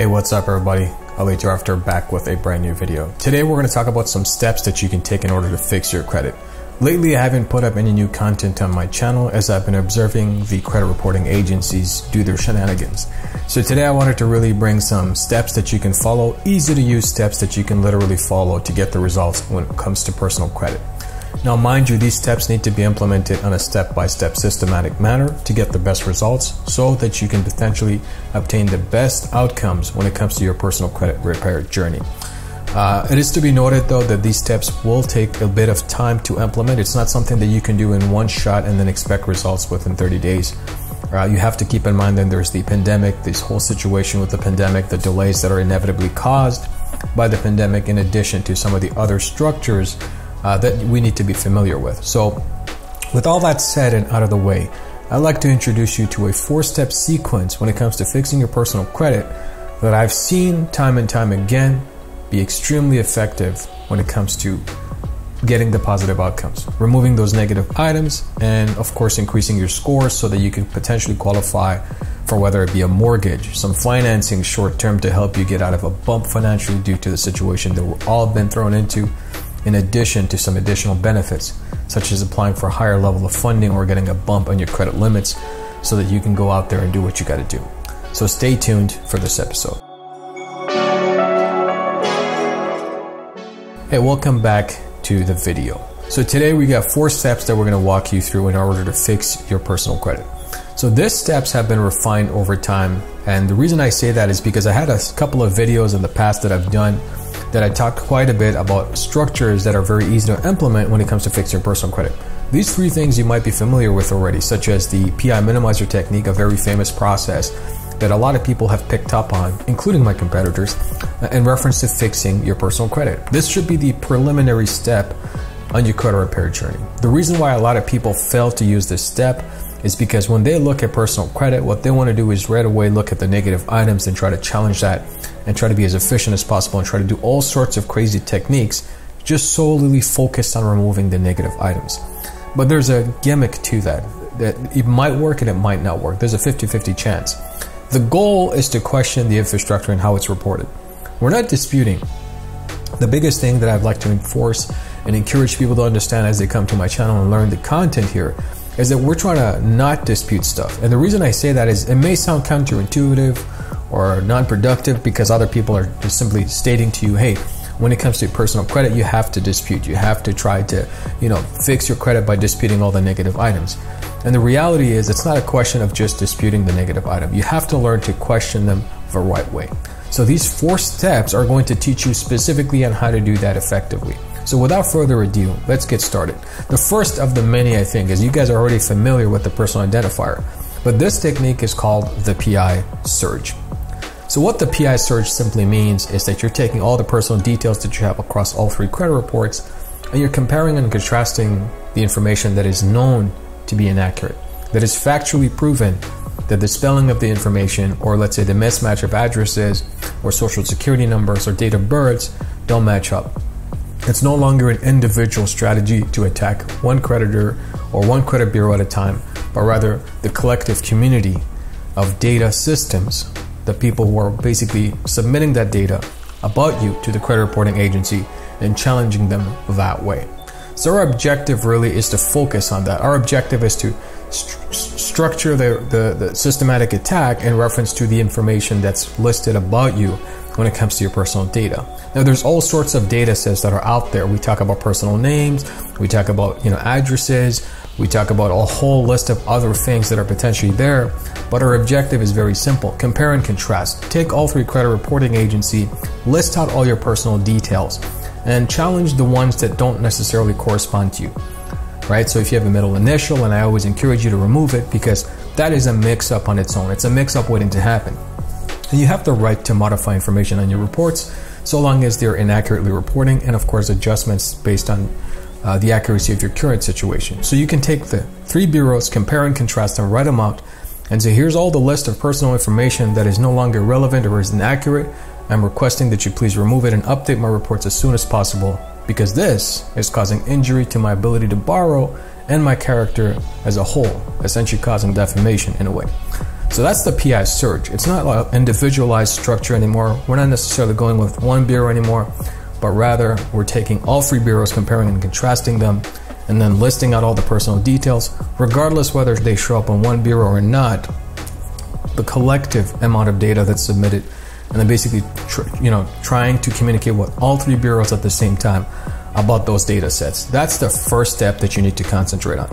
Hey, what's up everybody? Ali Tarafdar back with a brand new video. Today we're going to talk about some steps that you can take in order to fix your credit. Lately I haven't put up any new content on my channel as I've been observing the credit reporting agencies do their shenanigans. So today I wanted to really bring some steps that you can follow, easy to use steps that you can literally follow to get the results when it comes to personal credit. Now, mind you, these steps need to be implemented on a step by step systematic manner to get the best results so that you can potentially obtain the best outcomes when it comes to your personal credit repair journey. Uh, it is to be noted though that these steps will take a bit of time to implement. It's not something that you can do in one shot and then expect results within 30 days. Uh, you have to keep in mind that there's the pandemic, this whole situation with the pandemic, the delays that are inevitably caused by the pandemic, in addition to some of the other structures uh, that we need to be familiar with. So, with all that said and out of the way, I'd like to introduce you to a four step sequence when it comes to fixing your personal credit that I've seen time and time again be extremely effective when it comes to getting the positive outcomes, removing those negative items, and of course, increasing your scores so that you can potentially qualify for whether it be a mortgage, some financing short term to help you get out of a bump financially due to the situation that we've all been thrown into in addition to some additional benefits, such as applying for a higher level of funding or getting a bump on your credit limits so that you can go out there and do what you got to do. So stay tuned for this episode. Hey, welcome back to the video. So today we got four steps that we're going to walk you through in order to fix your personal credit. So these steps have been refined over time. And the reason I say that is because I had a couple of videos in the past that I've done that I talked quite a bit about structures that are very easy to implement when it comes to fixing personal credit. These three things you might be familiar with already, such as the PI minimizer technique, a very famous process that a lot of people have picked up on, including my competitors, uh, in reference to fixing your personal credit. This should be the preliminary step on your credit repair journey. The reason why a lot of people fail to use this step is because when they look at personal credit, what they want to do is right away look at the negative items and try to challenge that and try to be as efficient as possible and try to do all sorts of crazy techniques just solely focused on removing the negative items. But there's a gimmick to that. That it might work and it might not work. There's a 50-50 chance. The goal is to question the infrastructure and how it's reported. We're not disputing. The biggest thing that I'd like to enforce and encourage people to understand as they come to my channel and learn the content here is that we're trying to not dispute stuff. And the reason I say that is it may sound counterintuitive or non-productive because other people are just simply stating to you, hey, when it comes to personal credit, you have to dispute. You have to try to, you know, fix your credit by disputing all the negative items. And the reality is, it's not a question of just disputing the negative item. You have to learn to question them the right way. So these four steps are going to teach you specifically on how to do that effectively. So without further ado, let's get started. The first of the many, I think, is you guys are already familiar with the personal identifier, but this technique is called the PI surge. So what the PI surge simply means is that you're taking all the personal details that you have across all three credit reports and you're comparing and contrasting the information that is known to be inaccurate, that is factually proven that the spelling of the information, or let's say the mismatch of addresses, or social security numbers, or date of births, don't match up. It's no longer an individual strategy to attack one creditor or one credit bureau at a time, but rather the collective community of data systems the people who are basically submitting that data about you to the credit reporting agency and challenging them that way. So our objective really is to focus on that. Our objective is to st- structure the, the, the systematic attack in reference to the information that's listed about you when it comes to your personal data. Now there's all sorts of data sets that are out there. We talk about personal names, we talk about, you know, addresses, we talk about a whole list of other things that are potentially there, but our objective is very simple. Compare and contrast. Take all three credit reporting agency, list out all your personal details, and challenge the ones that don't necessarily correspond to you. Right? So if you have a middle initial, and I always encourage you to remove it because that is a mix up on its own. It's a mix up waiting to happen. And you have the right to modify information on your reports so long as they're inaccurately reporting and of course adjustments based on uh, the accuracy of your current situation. So you can take the three bureaus, compare and contrast them, write them out, and say, here's all the list of personal information that is no longer relevant or is inaccurate. I'm requesting that you please remove it and update my reports as soon as possible because this is causing injury to my ability to borrow and my character as a whole, essentially causing defamation in a way. So that's the PI search. It's not an individualized structure anymore. We're not necessarily going with one bureau anymore, but rather we're taking all three bureaus, comparing and contrasting them, and then listing out all the personal details, regardless whether they show up on one bureau or not. The collective amount of data that's submitted, and then basically, you know, trying to communicate with all three bureaus at the same time about those data sets. That's the first step that you need to concentrate on.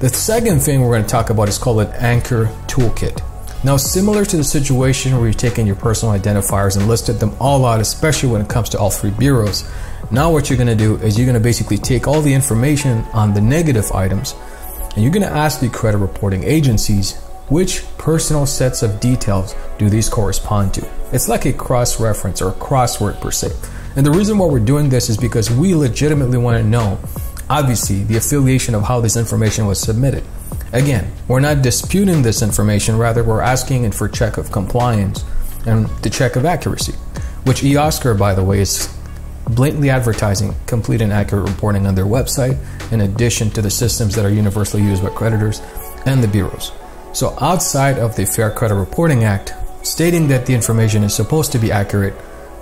The second thing we're going to talk about is called an anchor toolkit. Now, similar to the situation where you've taken your personal identifiers and listed them all out, especially when it comes to all three bureaus, now what you're going to do is you're going to basically take all the information on the negative items and you're going to ask the credit reporting agencies which personal sets of details do these correspond to. It's like a cross reference or a crossword per se. And the reason why we're doing this is because we legitimately want to know, obviously, the affiliation of how this information was submitted. Again, we're not disputing this information, rather, we're asking it for check of compliance and the check of accuracy, which eOscar, by the way, is blatantly advertising complete and accurate reporting on their website, in addition to the systems that are universally used by creditors and the bureaus. So, outside of the Fair Credit Reporting Act, stating that the information is supposed to be accurate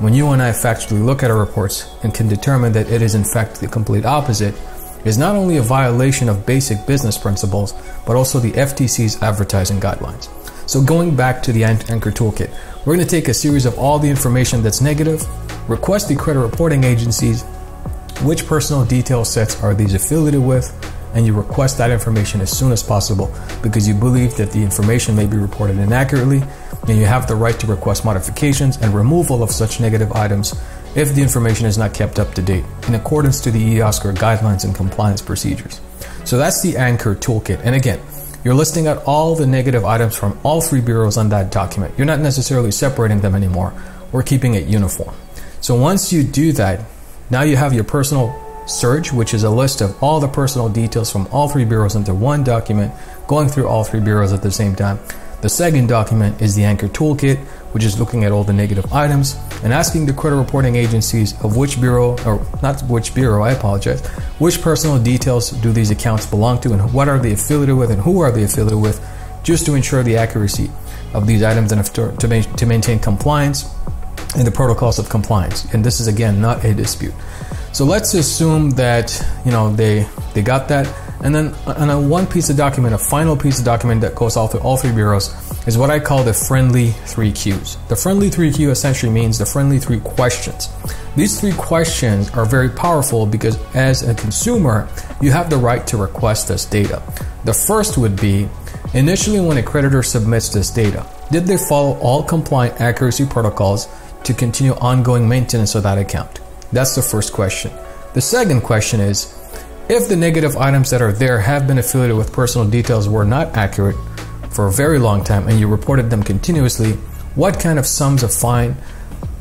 when you and I factually look at our reports and can determine that it is in fact the complete opposite, is not only a violation of basic business principles, but also the FTC's advertising guidelines. So, going back to the Anchor Toolkit, we're going to take a series of all the information that's negative, request the credit reporting agencies which personal detail sets are these affiliated with, and you request that information as soon as possible because you believe that the information may be reported inaccurately and you have the right to request modifications and removal of such negative items if the information is not kept up to date in accordance to the eOscar guidelines and compliance procedures. So that's the Anchor toolkit. And again, you're listing out all the negative items from all three bureaus on that document. You're not necessarily separating them anymore. We're keeping it uniform. So once you do that, now you have your personal search, which is a list of all the personal details from all three bureaus into one document, going through all three bureaus at the same time. The second document is the Anchor Toolkit, which is looking at all the negative items and asking the credit reporting agencies of which bureau, or not which bureau, I apologize, which personal details do these accounts belong to and what are they affiliated with and who are they affiliated with, just to ensure the accuracy of these items and to, to maintain compliance and the protocols of compliance. And this is again not a dispute. So let's assume that you know they they got that and then on a one piece of document, a final piece of document that goes out to all three bureaus is what I call the friendly three Qs. The friendly three Q essentially means the friendly three questions. These three questions are very powerful because as a consumer, you have the right to request this data. The first would be initially when a creditor submits this data, did they follow all compliant accuracy protocols to continue ongoing maintenance of that account? That's the first question. The second question is if the negative items that are there have been affiliated with personal details were not accurate for a very long time and you reported them continuously, what kind of sums of fine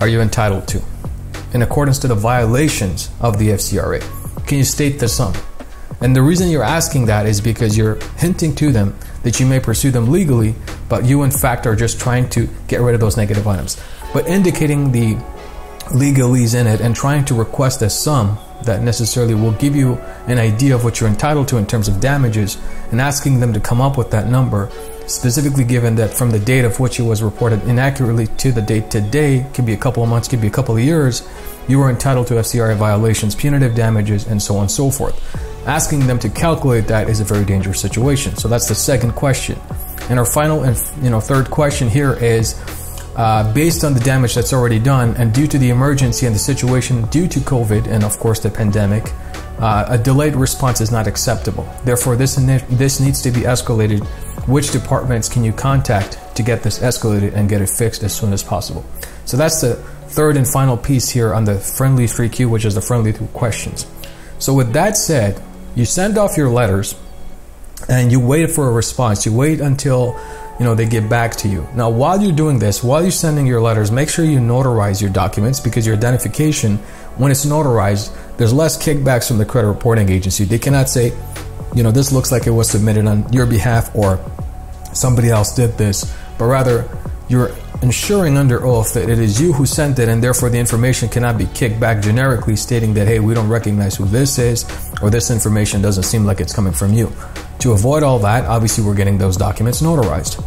are you entitled to in accordance to the violations of the FCRA? Can you state the sum? And the reason you're asking that is because you're hinting to them that you may pursue them legally, but you in fact are just trying to get rid of those negative items. But indicating the legalese in it and trying to request a sum that necessarily will give you an idea of what you're entitled to in terms of damages and asking them to come up with that number specifically given that from the date of which it was reported inaccurately to the date today could be a couple of months could be a couple of years you are entitled to FCRA violations punitive damages and so on and so forth. Asking them to calculate that is a very dangerous situation. So that's the second question. And our final and you know third question here is uh, based on the damage that's already done and due to the emergency and the situation due to COVID and of course the pandemic, uh, a delayed response is not acceptable. Therefore, this this needs to be escalated. Which departments can you contact to get this escalated and get it fixed as soon as possible? So that's the third and final piece here on the friendly 3Q, which is the friendly two questions. So with that said, you send off your letters and you wait for a response. You wait until you know they get back to you. Now, while you're doing this, while you're sending your letters, make sure you notarize your documents because your identification, when it's notarized, there's less kickbacks from the credit reporting agency. They cannot say, you know, this looks like it was submitted on your behalf or somebody else did this, but rather you're ensuring under oath that it is you who sent it and therefore the information cannot be kicked back generically stating that hey we don't recognize who this is or this information doesn't seem like it's coming from you to avoid all that obviously we're getting those documents notarized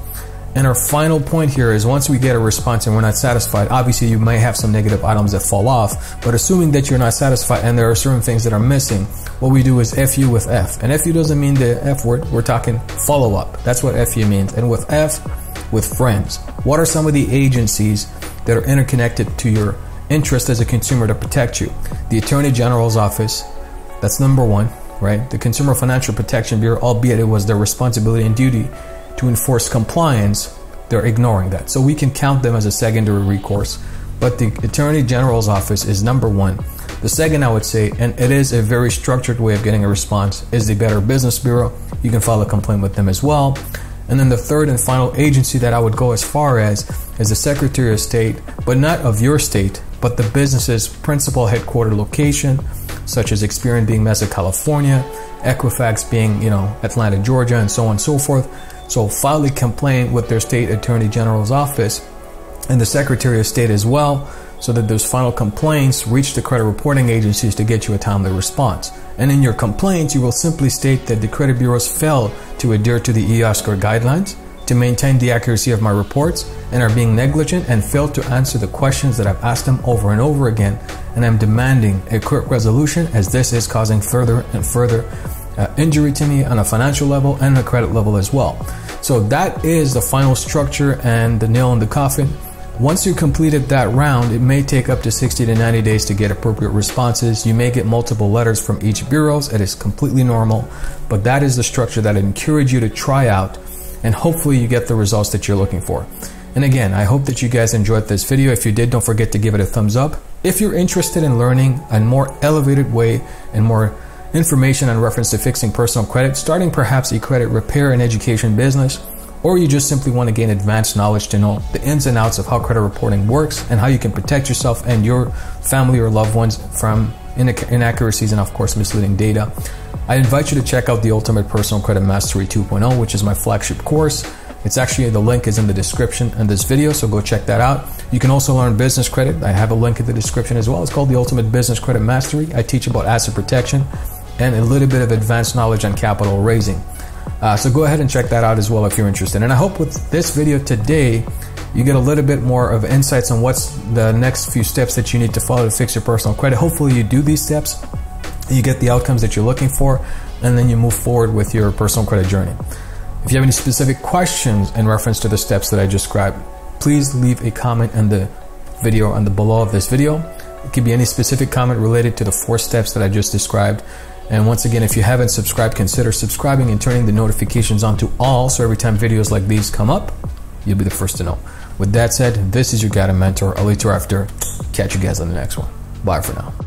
And our final point here is once we get a response and we're not satisfied, obviously you may have some negative items that fall off, but assuming that you're not satisfied and there are certain things that are missing, what we do is FU with F. And FU doesn't mean the F word, we're talking follow up. That's what FU means. And with F, with friends. What are some of the agencies that are interconnected to your interest as a consumer to protect you? The Attorney General's office, that's number one, right? The Consumer Financial Protection Bureau, albeit it was their responsibility and duty to enforce compliance, they're ignoring that. So we can count them as a secondary recourse. But the Attorney General's office is number one. The second, I would say, and it is a very structured way of getting a response, is the Better Business Bureau. You can file a complaint with them as well. And then the third and final agency that I would go as far as is the Secretary of State, but not of your state, but the business's principal headquarter location, such as Experian being Mesa, California, Equifax being, you know, Atlanta, Georgia, and so on and so forth. So file a complaint with their state attorney general's office and the Secretary of State as well, so that those final complaints reach the credit reporting agencies to get you a timely response. And in your complaints, you will simply state that the credit bureaus failed to adhere to the eOscar guidelines, to maintain the accuracy of my reports, and are being negligent and failed to answer the questions that I've asked them over and over again. And I'm demanding a quick resolution as this is causing further and further uh, injury to me on a financial level and a credit level as well. So that is the final structure and the nail in the coffin. Once you completed that round, it may take up to 60 to 90 days to get appropriate responses. You may get multiple letters from each bureaus. It is completely normal, but that is the structure that I encourage you to try out and hopefully you get the results that you're looking for. And again, I hope that you guys enjoyed this video. If you did, don't forget to give it a thumbs up. If you're interested in learning a more elevated way and more information on reference to fixing personal credit, starting perhaps a credit repair and education business, or you just simply want to gain advanced knowledge to know the ins and outs of how credit reporting works and how you can protect yourself and your family or loved ones from inaccuracies and, of course, misleading data. I invite you to check out the Ultimate Personal Credit Mastery 2.0, which is my flagship course. It's actually the link is in the description in this video, so go check that out. You can also learn business credit. I have a link in the description as well. It's called the Ultimate Business Credit Mastery. I teach about asset protection and a little bit of advanced knowledge on capital raising. Uh, so go ahead and check that out as well if you're interested. And I hope with this video today, you get a little bit more of insights on what's the next few steps that you need to follow to fix your personal credit. Hopefully you do these steps, you get the outcomes that you're looking for, and then you move forward with your personal credit journey. If you have any specific questions in reference to the steps that I described, please leave a comment in the video on the below of this video. It could be any specific comment related to the four steps that I just described. And once again, if you haven't subscribed, consider subscribing and turning the notifications on to all so every time videos like these come up, you'll be the first to know. With that said, this is your guide and mentor, Ali Tarafdar. Catch you guys on the next one. Bye for now.